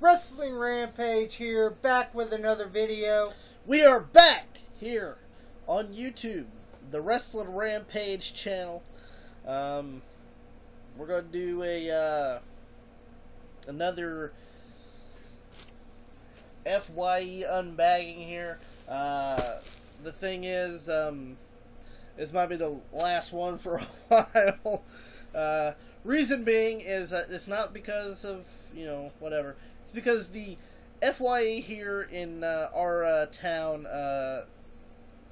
Wrestling Rampage here, back with another video. We are back here on YouTube, the Wrestling Rampage channel. Um, we're gonna do a uh, another Fye unbagging here. Uh, the thing is, um, this might be the last one for a while. Uh, reason being is that it's not because of you know whatever. It's because the Fye here in uh, our uh, town. Uh,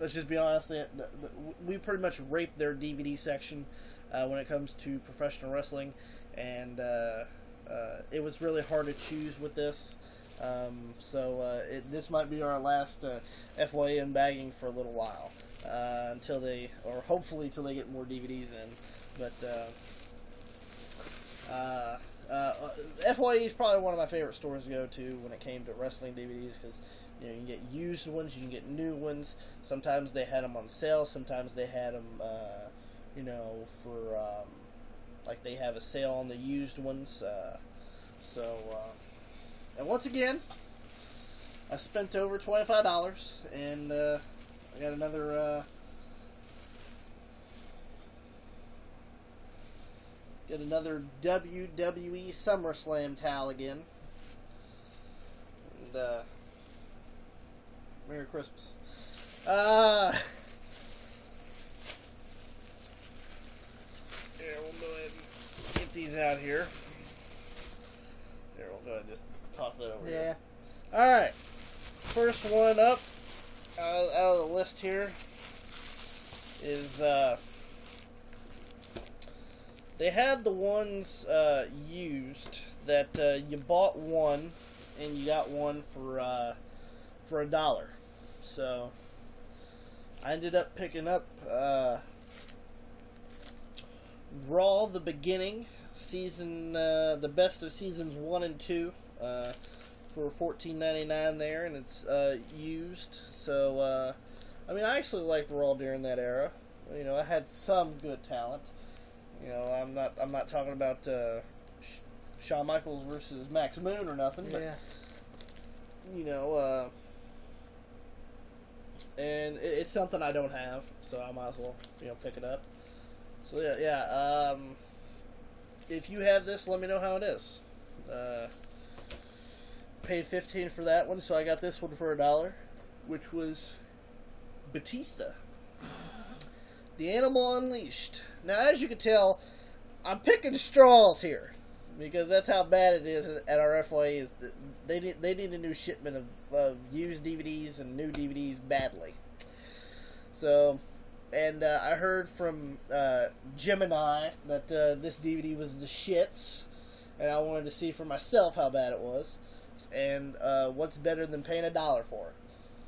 let's just be honest. The, the, we pretty much raped their DVD section uh, when it comes to professional wrestling, and uh, uh, it was really hard to choose with this. Um, so it, this might be our last uh, FYE unbagging for a little while until they, or hopefully until they get more DVDs in. But uh, uh, uh, FYE is probably one of my favorite stores to go to when it came to wrestling DVDs because you know you can get used ones, you can get new ones. Sometimes they had them on sale. Sometimes they had them, uh, you know, for um, like they have a sale on the used ones. Uh, so. Uh, and once again, I spent over twenty five dollars, and uh, I got another. Get another WWE SummerSlam towel again. And, uh, Merry Christmas. Uh, here, we'll go ahead and get these out here. Here, we'll go ahead and just toss that over Yeah. here. Alright. First one up out, out of the list here is uh, they had the ones uh, used that uh, you bought one and you got one for uh, for a dollar. So I ended up picking up uh, Raw: The Beginning, season uh, the best of seasons one and two uh, for fourteen ninety nine there, and it's used. So I mean, I actually liked Raw during that era. You know, I had some good talent. You know, I'm not I'm not talking about uh, Sh- Shawn Michaels versus Max Moon or nothing, but Yeah. you know, uh, and it, it's something I don't have, so I might as well you know pick it up. So yeah, yeah. Um, if you have this, let me know how it is. Uh, paid fifteen for that one, so I got this one for a dollar, which was Batista, the Animal Unleashed. Now, as you can tell, I'm picking straws here because that's how bad it is at our FYE. They need they need a new shipment of, of used DVDs and new DVDs badly. So, and uh, I heard from uh, Gemini that uh, this DVD was the shits, and I wanted to see for myself how bad it was, and uh, what's better than paying a dollar for it.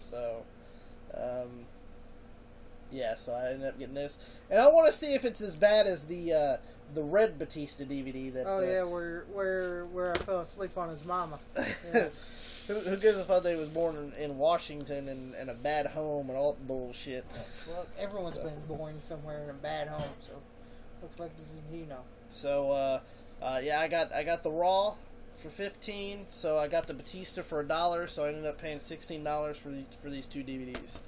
So, um, yeah, so I ended up getting this, and I want to see if it's as bad as the uh, the red Batista DVD that. Oh yeah, where where where I fell asleep on his mama. Yeah. who, who gives a fuck that he was born in, in Washington and in a bad home and all that bullshit? Well, everyone's So- been born somewhere in a bad home, so what the fuck does he know? So uh, uh, yeah, I got I got the Raw for fifteen. So I got the Batista for a dollar. So I ended up paying sixteen dollars for these for these two DVDs.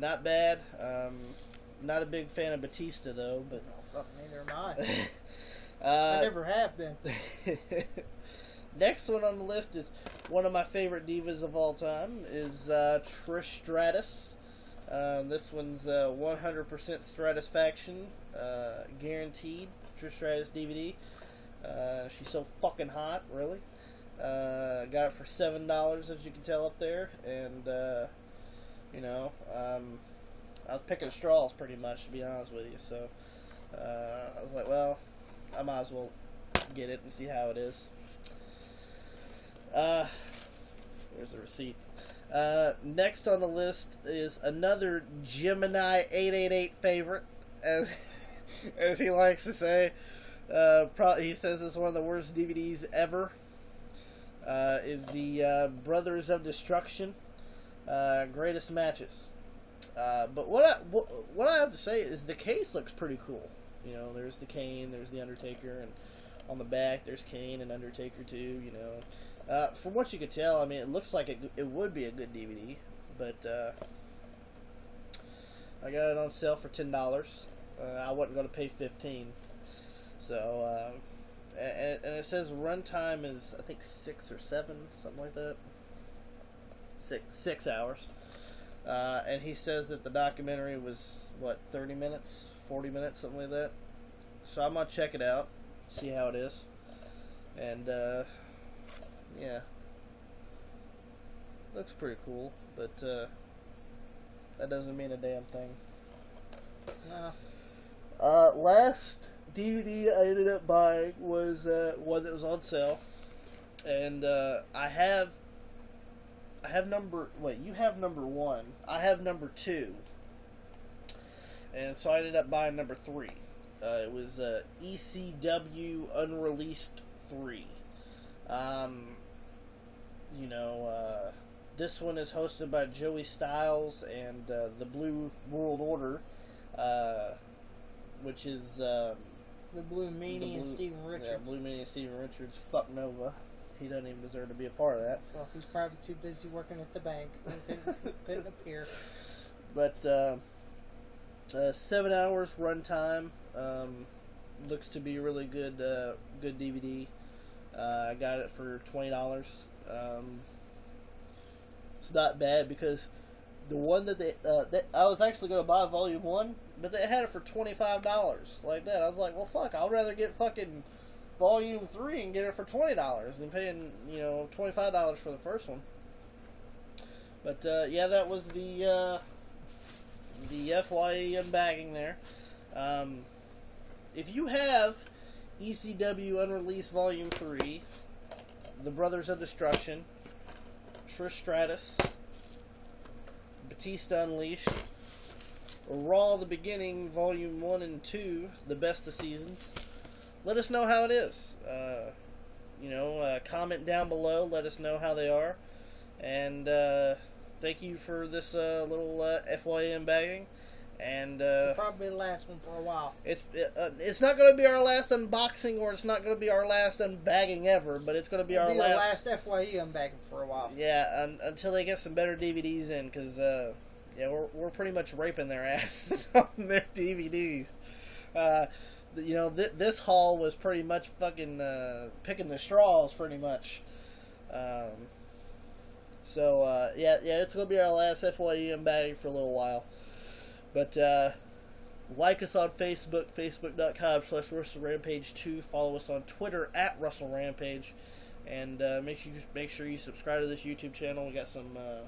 Not bad. Um, not a big fan of Batista though, but Oh, fuck, neither am I. uh, I never have been. Next one on the list is one of my favorite divas of all time is uh, Trish Stratus. Um, this one's uh, 100% Stratusfaction, uh, guaranteed. Trish Stratus DVD. Uh, she's so fucking hot, really. Uh, got it for seven dollars, as you can tell up there, and uh, you know, um, I was picking straws pretty much, to be honest with you. So uh, I was like, well, I might as well get it and see how it is. Uh, there's a receipt. Uh, next on the list is another Gemini 888 favorite, as as he likes to say. Uh, pro- he says it's one of the worst DVDs ever. Uh, is the uh, Brothers of Destruction uh, greatest matches? Uh, but what I what, I have to say is the case looks pretty cool. You know, there's the Kane, there's the Undertaker, and on the back. There's Kane and Undertaker too. You know, uh, from what you could tell, I mean, it looks like it, it would be a good DVD, but uh, I got it on sale for ten dollars. Uh, I wasn't going to pay fifteen, so um, and, and it says runtime is I think six or seven, something like that. Six six hours. Uh, and he says that the documentary was what 30 minutes? 40 minutes something like that? So i'm gonna check it out see how it is. And uh, yeah. Looks pretty cool but uh, that doesn't mean a damn thing. No. uh, last dvd i ended up buying was uh, one that was on sale. And uh, i have I have number. Wait, you have number one. I have number two. And so I ended up buying number three. Uh, it was uh, ECW Unreleased three. Um, you know, uh, this one is hosted by Joey Styles and uh, the Blue World Order, uh, which is um, The Blue the Meanie and Blue- Steven Richards. Yeah, Blue Meanie and Steven Richards. Fuck Nova. He doesn't even deserve to be a part of that. Well, he's probably too busy working at the bank. Couldn't, appear. But uh, uh, seven hours runtime. Um, looks to be a really good, uh, good DVD. Uh, I got it for twenty dollars. Um, it's not bad because the one that they, uh, they I was actually going to buy Volume One, but they had it for twenty five dollars, like that. I was like, well, fuck, I'd rather get fucking Volume Three and get it for twenty dollars than paying you know twenty five dollars for the first one. But uh, yeah, that was the uh, the FYE unbagging there. Um, if you have ECW Unreleased Volume 3, The Brothers of Destruction, Trish Stratus, Batista Unleashed, Raw The Beginning Volume 1 and 2, The Best of Seasons, let us know how it is. Uh, you know, uh, comment down below, let us know how they are. And uh, thank you for this uh, little uh, FYE unbagging. And uh, Probably the last one for a while. it's uh, it's not going to be our last unboxing, or it's not going to be our last unbagging ever, but it's going to be It'll our be last. the last FYE I'm for a while. Yeah, un- until they get some better DVDs in, because uh, yeah, we're we're pretty much raping their asses on their DVDs. You know, th- this haul was pretty much fucking uh, picking the straws, pretty much. Um, so uh, yeah, yeah, it's gonna be our last FYE bag for a little while. But uh, like us on Facebook, facebook.com slash Wrestling Rampage 2. Follow us on Twitter at Wrestle Rampage. And uh, make sure you make sure you subscribe to this YouTube channel. We got some uh,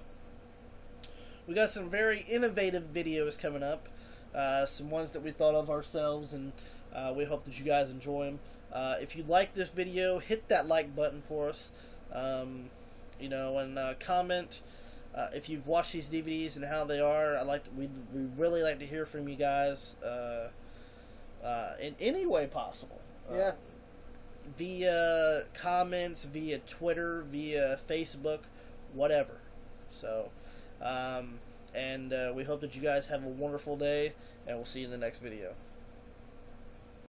we got some very innovative videos coming up. Uh, some ones that we thought of ourselves, and uh, we hope that you guys enjoy them. Uh, if you like this video, hit that like button for us. Um, you know, and uh, comment uh, if you've watched these DVDs and how they are. I like to, we we really like to hear from you guys uh, uh, in any way possible. Yeah. Um, via comments, via Twitter, via Facebook, whatever. So, um, and uh, we hope that you guys have a wonderful day, and we'll see you in the next video.